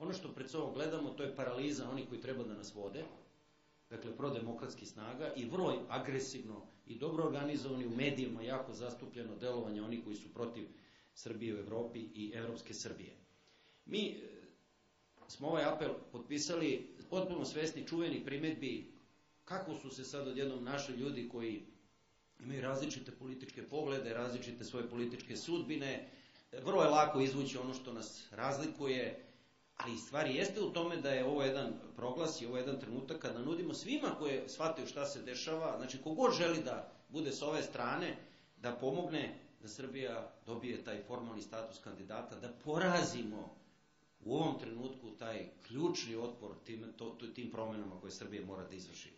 ono što pred sobom gledamo, to je paraliza onih koji treba da nas vode, dakle prodemokratski snaga i vrlo agresivno i dobro organizovani u medijima jako zastupljeno delovanje onih koji su protiv Srbije u Evropi i evropske Srbije. Mi e, smo ovaj apel potpisali potpuno svesni čuveni primetbi kako su se sad odjednom našli ljudi koji imaju različite političke poglede, različite svoje političke sudbine, vrlo je lako izvući ono što nas razlikuje, ali stvari jeste u tome da je ovo jedan proglas i ovo jedan trenutak kada nudimo svima koje shvataju šta se dešava, znači kogod želi da bude s ove strane, da pomogne da Srbija dobije taj formalni status kandidata, da porazimo u ovom trenutku taj ključni otpor tim, to, tim promenama koje Srbija mora da izvrši.